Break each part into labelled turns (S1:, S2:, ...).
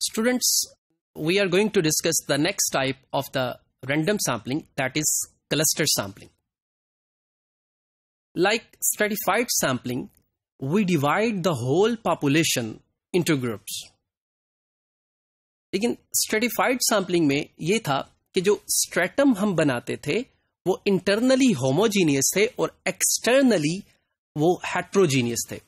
S1: Students, we are going to discuss the next type of the random sampling that is cluster sampling. Like stratified sampling, we divide the whole population into groups. लेकिन stratified sampling में ये था कि जो stratum हम बनाते थे वो इंटरनली होमोजीनियस थे और एक्सटर्नली वो हेट्रोजीनियस थे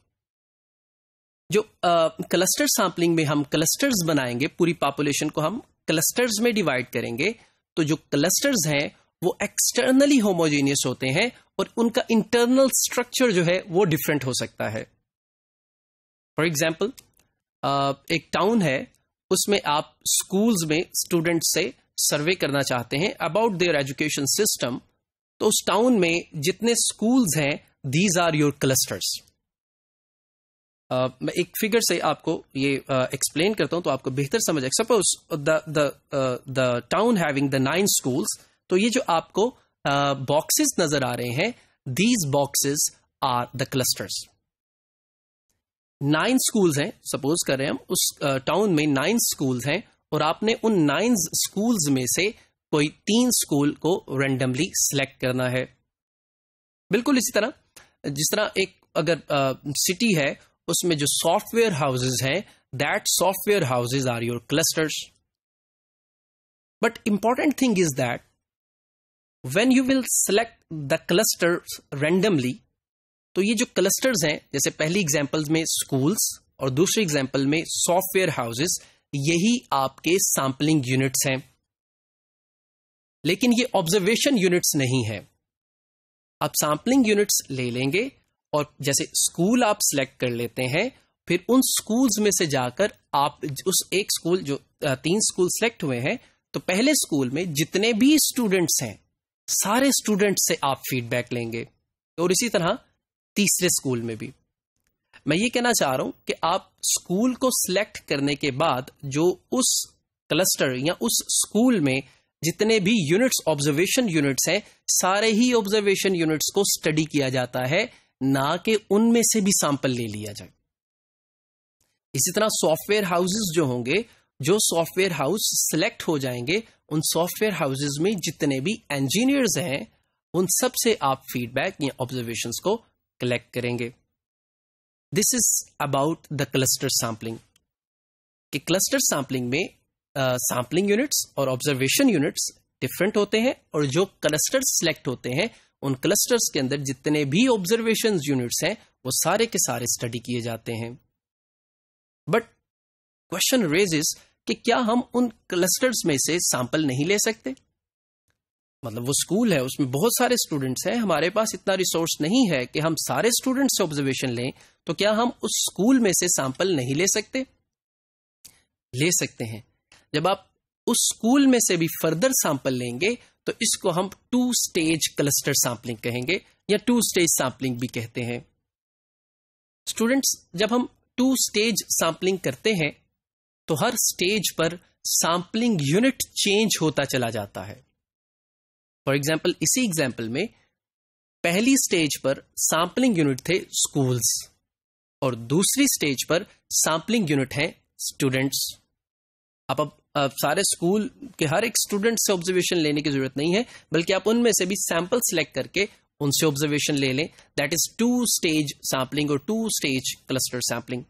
S1: जो क्लस्टर सैम्पलिंग में हम क्लस्टर्स बनाएँगे, पूरी पॉपुलेशन को हम क्लस्टर्स में डिवाइड करेंगे तो जो क्लस्टर्स हैं, वो एक्सटर्नली होमोजीनियस होते हैं और उनका इंटरनल स्ट्रक्चर जो है, वो डिफरेंट हो सकता है। फॉर एग्ज़ाम्पल एक टाउन है, उसमें आप स्कूल्स में स्टूडेंट से सर्वे करना चाहते हैं अबाउट देयर एजुकेशन सिस्टम तो उस टाउन में जितने स्कूल्स हैं दीज आर योर क्लस्टर्स मैं एक फिगर से आपको ये एक्सप्लेन करता हूँ तो आपको बेहतर समझ आए suppose the town having the nine schools तो ये जो आपको बॉक्सेस नज़र आ रहे हैं these boxes are the clusters nine schools हैं सपोज़ कर रहे हैं हम, उस टाउन में नाइन स्कूल्स हैं, और आपने उन नाइन स्कूल्स में से कोई तीन स्कूल को रेंडमली सिलेक्ट करना है। बिल्कुल इसी तरह, जिस तरह एक अगर सिटी है उसमें जो सॉफ्टवेयर हाउसेज हैं that software houses are your clusters but important thing is that when you will select the cluster randomly तो ये जो क्लस्टर्स हैं, जैसे पहली एग्ज़ाम्पल में स्कूल्स और दूसरी एग्ज़ाम्पल में सॉफ्टवेयर हाउसेज यही आपके सैंपलिंग यूनिट्स हैं. लेकिन ये ऑब्जर्वेशन यूनिट्स नहीं है. आप सैंपलिंग यूनिट्स ले लेंगे और जैसे स्कूल आप सिलेक्ट कर लेते हैं, फिर उन स्कूल्स में से जाकर आप उस एक स्कूल जो तीन स्कूल सिलेक्ट हुए हैं तो पहले स्कूल में जितने भी स्टूडेंट्स हैं, सारे स्टूडेंट्स से आप फीडबैक लेंगे। और इसी तरह तीसरे स्कूल में भी। मैं ये कहना चाह रहा हूँ कि आप स्कूल को सिलेक्ट करने के बाद जो उस क्लस्टर या उस स्कूल में जितने भी यूनिट्स ऑब्जर्वेशन यूनिट्स हैं, सारे ही ऑब्जर्वेशन यूनिट्स को स्टडी किया जाता है। ना कि उनमें से भी सैंपल ले लिया जाए। इसी तरह सॉफ्टवेयर हाउसेस जो होंगे जो सॉफ्टवेयर हाउस सिलेक्ट हो जाएँगे उन सॉफ्टवेयर हाउसेस में जितने भी इंजीनियर्स हैं उन सबसे आप फीडबैक या ऑब्जर्वेशन को कलेक्ट करेंगे। This is about the cluster sampling कि क्लस्टर सैम्पलिंग में सैम्पलिंग uh, यूनिट्स और ऑब्जर्वेशन यूनिट्स डिफरेंट होते हैं और जो क्लस्टर सिलेक्ट होते हैं उन क्लस्टर्स के अंदर जितने भी ऑब्जर्वेशन यूनिट्स हैं, वो सारे के सारे स्टडी किए जाते हैं। बट क्वेश्चन रेजेस कि क्या हम उन क्लस्टर्स में से सैंपल नहीं ले सकते? मतलब वो स्कूल है, उसमें बहुत सारे स्टूडेंट्स हैं, हमारे पास इतना रिसोर्स नहीं है कि हम सारे स्टूडेंट्स से ऑब्जर्वेशन लें तो क्या हम उस स्कूल में से सैंपल नहीं ले सकते? ले सकते हैं। जब आप उस स्कूल में से भी फर्दर सैंपल लेंगे तो इसको हम टू स्टेज क्लस्टर सैंपलिंग कहेंगे, या टू स्टेज सैंपलिंग भी कहते हैं। स्टूडेंट्स जब हम टू स्टेज सैंपलिंग करते हैं तो हर स्टेज पर सैंपलिंग यूनिट चेंज होता चला जाता है। फॉर एग्ज़ाम्पल इसी एग्ज़ाम्पल में पहली स्टेज पर सैंपलिंग यूनिट थे स्कूल्स और दूसरी स्टेज पर सैंपलिंग यूनिट है स्टूडेंट्स आप अब सारे स्कूल के हर एक स्टूडेंट से ऑब्जर्वेशन लेने की ज़रूरत नहीं है, बल्कि आप उनमें से भी सैंपल सिलेक्ट करके उनसे ऑब्जर्वेशन ले लें। That is two stage sampling और टू स्टेज क्लस्टर सैम्पलिंग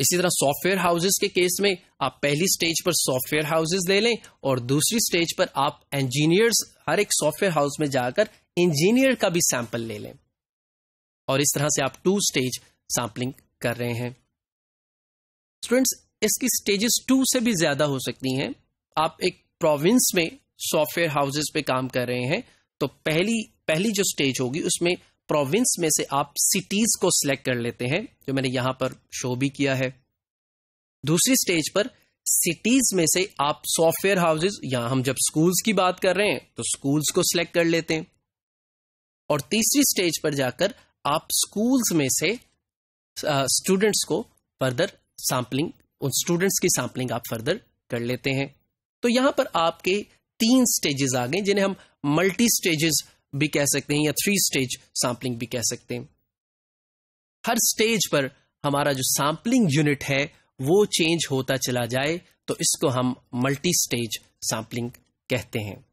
S1: इसी तरह सॉफ्टवेयर हाउसेस के केस में आप पहली स्टेज पर सॉफ्टवेयर हाउसेस ले लें और दूसरी स्टेज पर आप इंजीनियर्स हर एक सॉफ्टवेयर हाउस में जाकर इंजीनियर का भी सैंपल ले लें। और इस तरह से आप टू स्टेज सैंपलिंग कर रहे हैं। स्टूडेंट्स इसकी स्टेजेस टू से भी ज़्यादा हो सकती हैं। आप एक प्रोविंस में सॉफ्टवेयर हाउसेस पे काम कर रहे हैं तो पहली पहली जो स्टेज होगी, उसमें प्रोविंस में से आप सिटीज़ को सिलेक्ट कर लेते हैं, जो मैंने यहाँ पर शो भी किया है। दूसरी स्टेज पर सिटीज़ में से आप सॉफ्टवेयर हाउसेज यहाँ हम जब स्कूल्स की बात कर रहे हैं तो स्कूल्स को सिलेक्ट कर लेते हैं। और तीसरी स्टेज पर जाकर आप स्कूल्स में से स्टूडेंट्स को फर्दर सैम्पलिंग उन स्टूडेंट्स की सैम्पलिंग आप फर्दर कर लेते हैं। तो यहाँ पर आपके तीन स्टेजेस आ गए, जिन्हें हम मल्टी स्टेजेस भी कह सकते हैं या थ्री स्टेज सैम्पलिंग भी कह सकते हैं। हर स्टेज पर हमारा जो सैम्पलिंग यूनिट है, वो चेंज होता चला जाए तो इसको हम मल्टी स्टेज सैम्पलिंग कहते हैं।